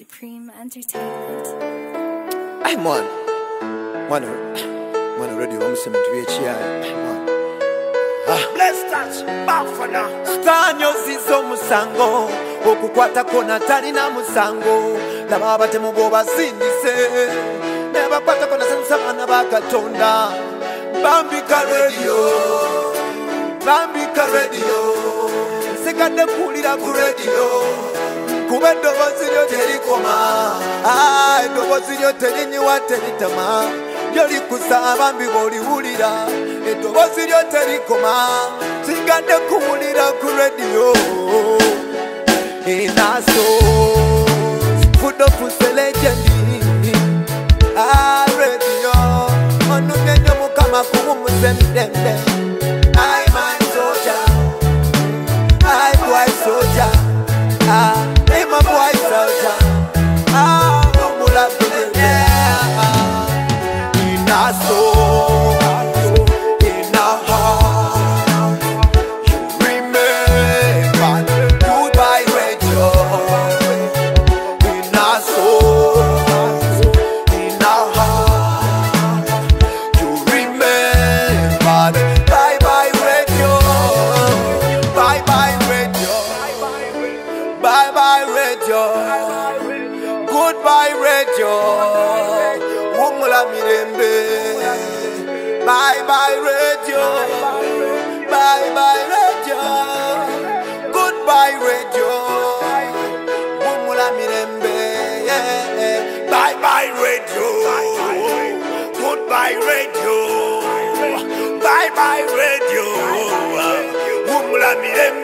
Supreme Entertainment. Ah. Touch stanyo zizo musango laba bakwatako nasanyusa abaana ba katonda. Bambika rediyo bambika rediyo nsigadde kuwulira ku rediyo kuba eddoboozi lyo terikoma. Ah, eddoboozi lyo terinyiwa teritama. Lyolikusa abambi bw'oliwulira eddoboozi lyo terikoma. Kigadde kuwulira ku lediyo enaso fudde ofuselegendi ah, lediyo onumye nnyo mukama kuba omusemirembe Goodbye radio. Wumula mirembe. Bye bye radio. Bye bye radio. Goodbye radio. Wumula mirembe. Bye bye radio. Goodbye radio. Bye bye radio. Umla mirembe.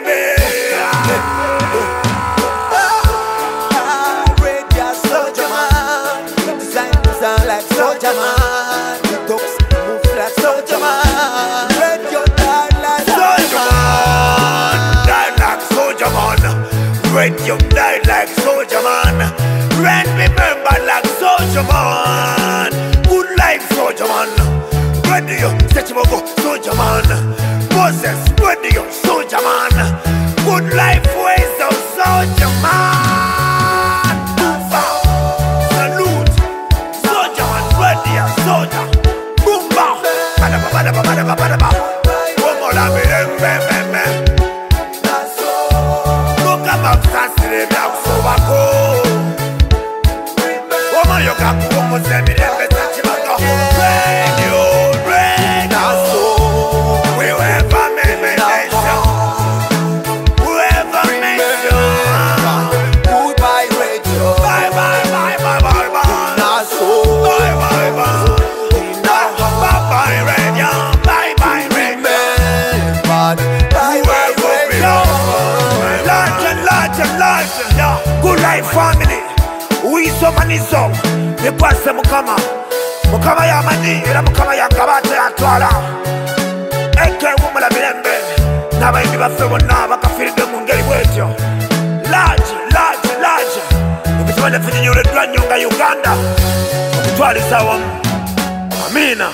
Radio die like soldier man. Ren remember like soldier man. Goodlyfe soldier man. Radio Sechimogo soldier man. Moses radio soldier man. Goodlyfe moyo kakuwongozebire muyisoganizo nekwase mukama. Mukama yamanyi era mukama yangaba ate yatwala ekewumula mirembe. N'abayimbi baffe bonna bakafiridde mu ngeri bwetyo. Laaji laaji laaji ebitima byaffe ginyuleddwa nnyo nga uganda. Okutwaliza awamu. Amiina